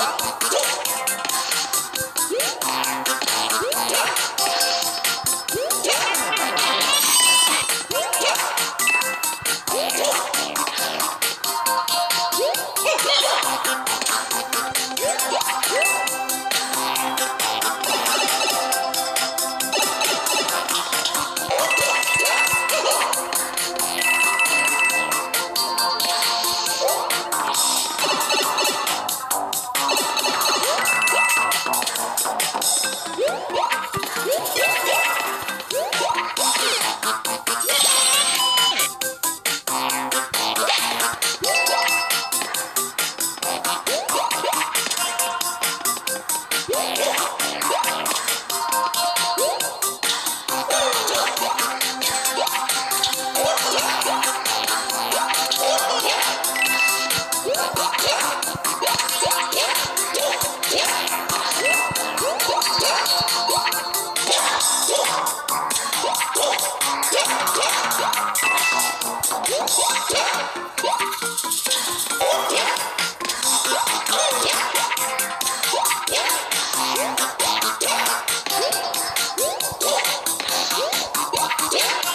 Go! Go! Yeah.